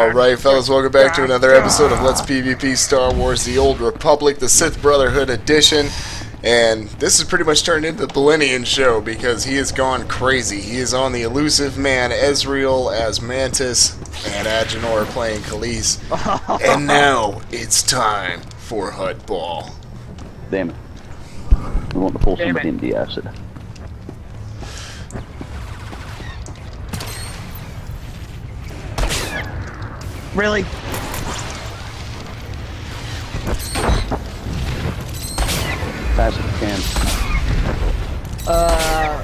Alright, fellas, welcome back to another episode of Let's PvP Star Wars The Old Republic, the Sith Brotherhood Edition. And this is pretty much turned into the Belinian show because he has gone crazy. He is on the Elusive Man, Ezreal as Mantis, and Agenor playing Khalees. and now it's time for Huttball. Damn it. We want to pull Damn somebody it. into the acid. Really? Fast as it, can. Uh,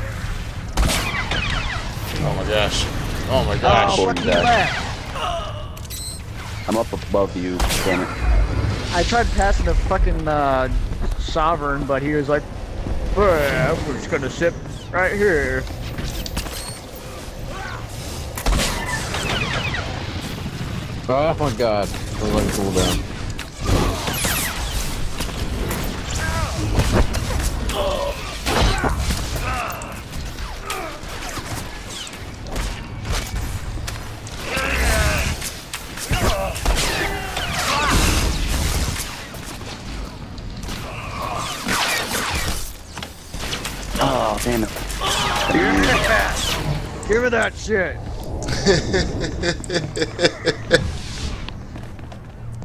Oh my gosh. Oh my oh, gosh. Forty fuck you back. left. I'm up above you, damn it. I tried passing the fucking uh, sovereign, but he was like, "Eh, I'm just gonna sit right here. Oh my god. We're letting cool down. Oh, damn it. Give me that shit.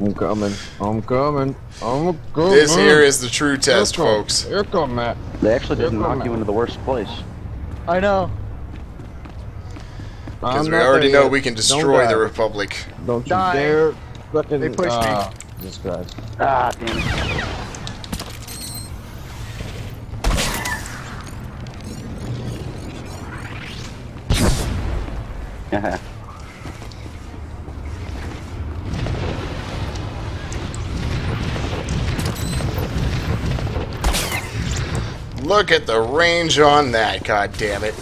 I'm coming. I'm coming. I'm coming. This here is the true test, Here come- folks. Here come Matt. They actually didn't come knock you into the worst place. I know. Because I'm we already know yet. we can destroy the. Republic. Don't you Die. dare fucking. They pushed me. ah, Jesus Christ. Ah, damn it. Haha. Look at the range on that, god damn it.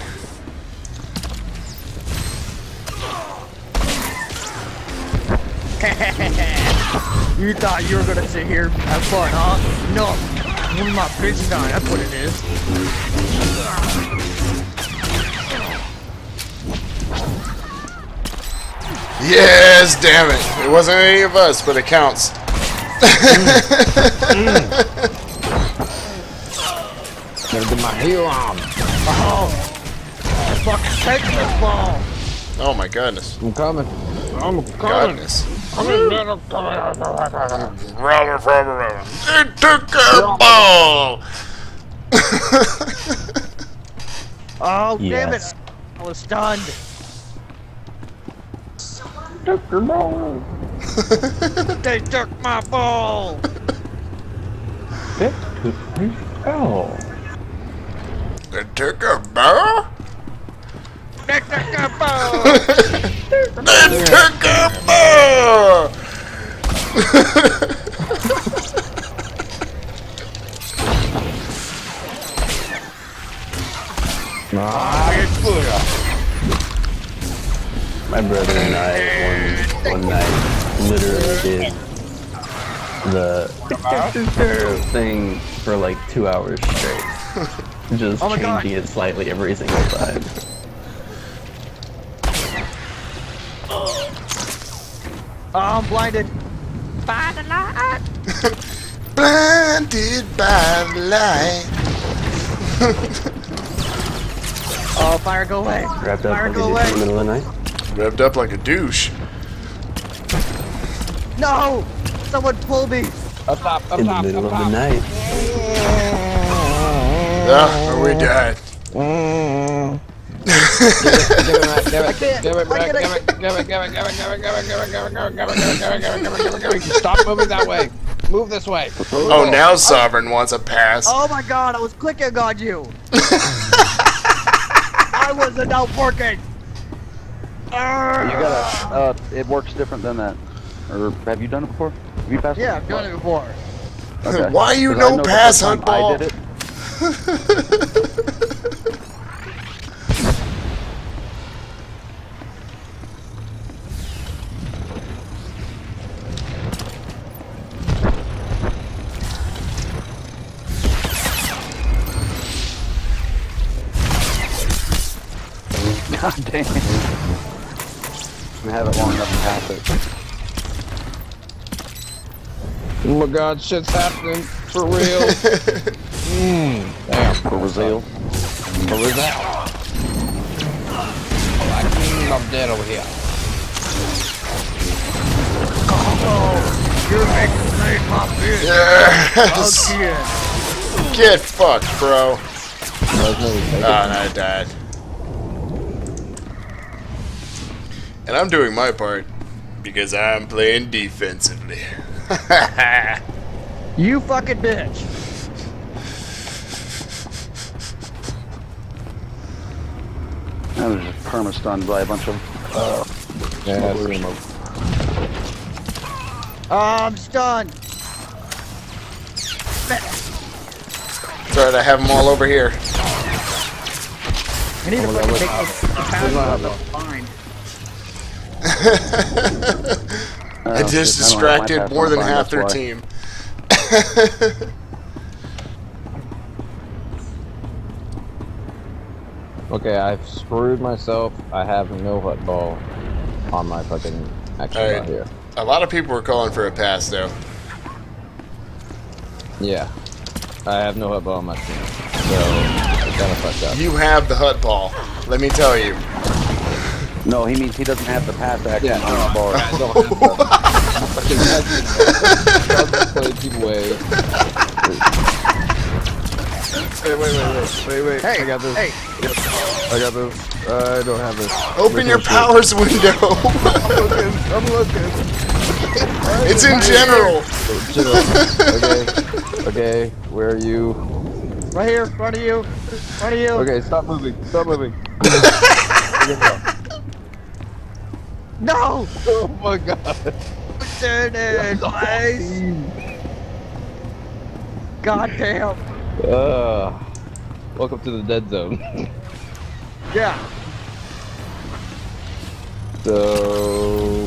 You thought you were gonna sit here and have fun, huh? No. One of my bitch die. That's what it is. Yes, damn it. It wasn't any of us, but it counts. Mm. Mm. Gotta get my heel on. Oh. Fucking take this ball. Oh my goodness. I'm coming. I'm coming. Goodness. Coming, man. I'm in the middle of coming. Rather, rather, rather. It took a ball! Oh, damn Yes. it. I was stunned. They took my ball. It took a ball? They took my ball. It took a ball! My brother and I one, one night literally did the thing for like two hours straight. Just Oh my God. changing it slightly every single time. Oh, I'm blinded. By the light. Blinded by the light. Oh, fire, go away. Wrapped up Fire, like go away. in the middle of the night. Revved up like a douche. No! Someone pull me. Up top, up In the middle up of the night. Ah, yeah, are we dead? Stop moving that way. Move this way. Oh, now Sovereign wants a pass. Oh my god, I was clicking on you. I wasn't working. You gotta, uh, it works different than that. Or have you done it before? Have you passed? Yeah, I've done it before. Okay. Why you no pass hunt ball? I did it. God damn. even have it long enough to pass it. Oh my god, shit's happening. For real. Damn. For Brazil. For real. Black King of Dead over here. You're making me my bitch Yes! again. Get fucked, bro. Rosemary, take it. Ah, I died. And I'm doing my part because I'm playing defensively. You fucking bitch. I was just perma-stunned by a bunch of uh, Yeah, I smugglers. see him. Oh, I'm stunned. it's alright, I have them all over here. I need to Oh, fucking take was the the pass not off the happening. Uh, I just distracted more than half their team. Okay, I've screwed myself. I have no Huttball on my fucking action Alright. out here. A lot of people were calling for a pass, though. Yeah. I have no Huttball on my team. So, it's kind of fucked up. You have the Huttball. Let me tell you. No, he means he doesn't have the pass action Yeah, on the ball. I don't have the fucking Doesn't play giveaway. Wait, wait, wait, wait, wait, wait. Hey, I got this. hey, I got this. Uh, I don't have this. Open your powers window. I'm looking. I'm looking. it's in general. okay. Okay. Where are you? right here, in front of you, in front of you. Okay, stop moving. Stop moving. No! oh my god. Turn it, guys. God damn. Uh, welcome to the dead zone. Yeah. So.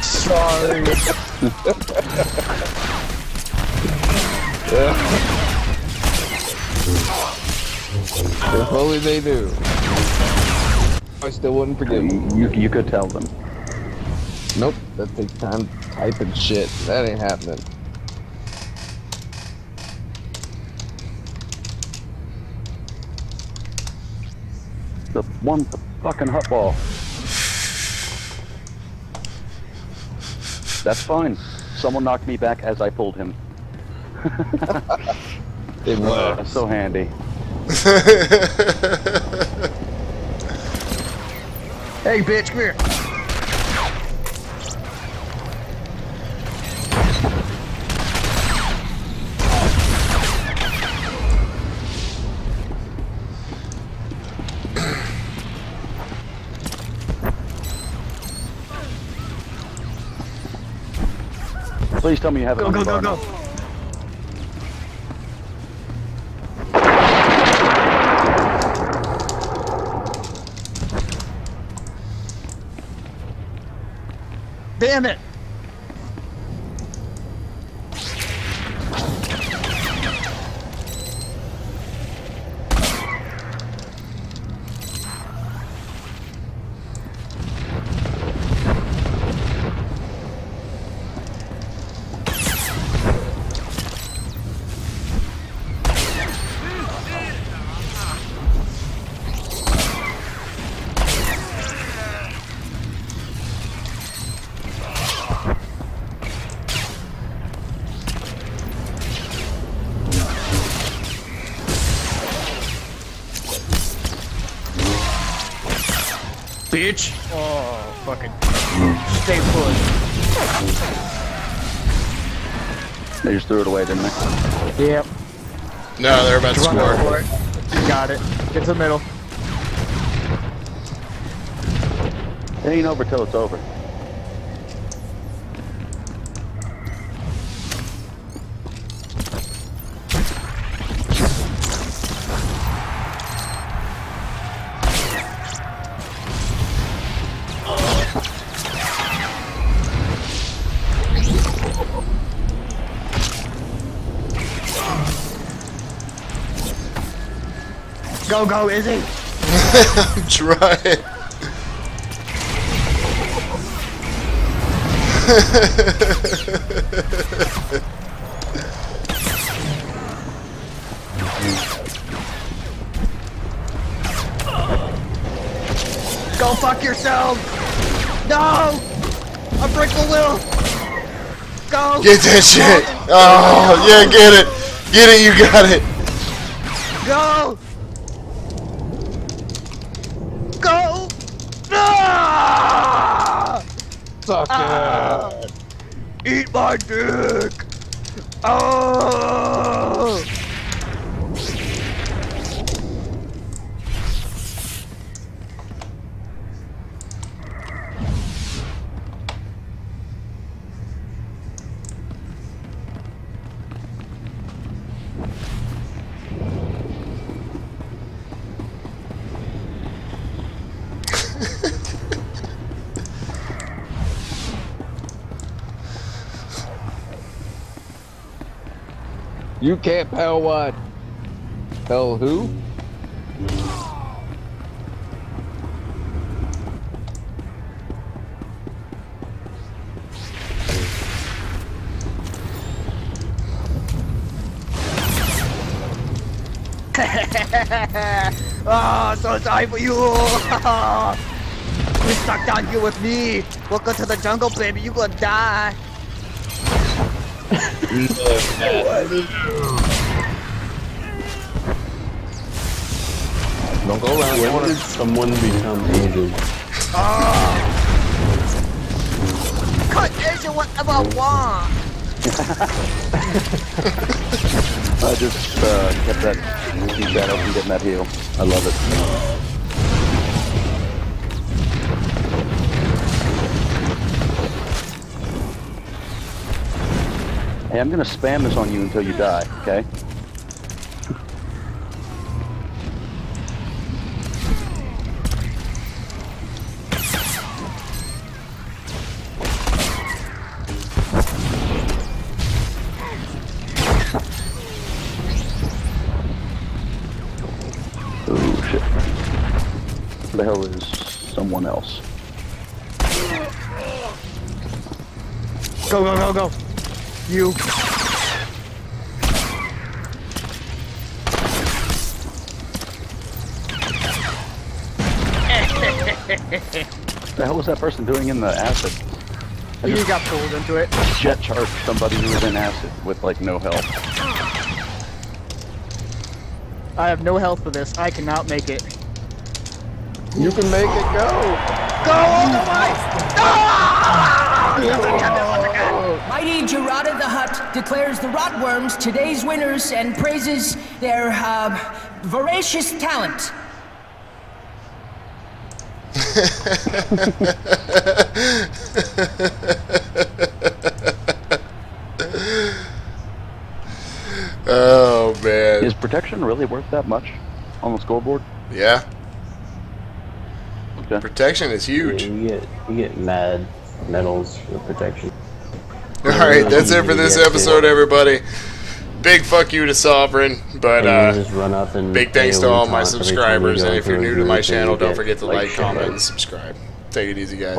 Sorry. If only they knew. I still wouldn't forgive them. You, you could tell them. Nope, that takes time typing shit. That ain't happening. The one fucking Huttball. That's fine. Someone knocked me back as I pulled him. It uh, was. That's so handy. Hey, bitch, come here. Please tell me you have it Go, go, go, go. Damn it! Bitch! Oh, fucking. Stay put. They just threw it away, didn't they? Yep. no, they're about to score. over it. Got it. Get to the middle. It ain't over till it's over. Go, go, Izzy. I'm trying. Go fuck yourself. No. I break the wheel. Go. Get that shit. Oh, yeah, get it. Get it, you got it. Go. Go. Ah! Suck it. Ah. Eat my dick. Oh. You can't pell what? Pell who? oh, so sorry for you. we stuck down here with me. Welcome to the jungle, baby. You gonna die. Don't go around. When did someone become Asian? Cut Asian whatever I want. I just uh, kept that keep that open, getting that heal. I love it. Hey, I'm gonna spam this on you until you die, okay? The hell is someone else? Go, go, go, go. You. The hell was that person doing in the acid? You got pulled into it. Jet charged somebody who was in acid with like no help. I have no health for this. I cannot make it. You can make it go. Go all the way! Mighty Gerada the Hutt declares the Rotworms today's winners and praises their uh, voracious talent. Oh, man. Is protection really worth that much on the scoreboard? Yeah. Okay. Protection is Yeah, huge. you get you get mad medals for protection. Alright, that's it for this episode, everybody. Big fuck you to Sovereign, but uh, just run up and big thanks to all my taunt every time you subscribers, and if you're new to my channel, don't forget to like, comment, and subscribe. Take it easy, guys.